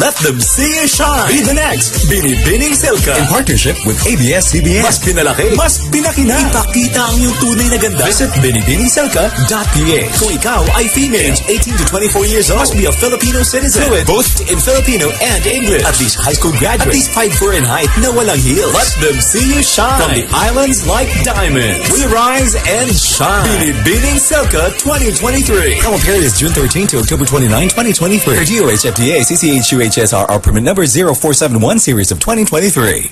Let them see you shine. Be the next Binibining Silka. In partnership with ABS-CBN. Mas pinalaki, mas pinakina. Ipakita ang iyong tunay na ganda. Visit binibiningsilka.ph. Kung ikaw ay female, age 18 to 24 years old, must be a Filipino citizen. Fluent, both in Filipino and English. At least high school graduate. At least 5'4 in height na walang heels. Let them see you shine. From the islands like diamonds. We rise and shine. Binibining Silka 2023. Promo period is June 13 to October 29, 2023. For DOH FDA CCH UHSRR permit number 0471 series of 2023.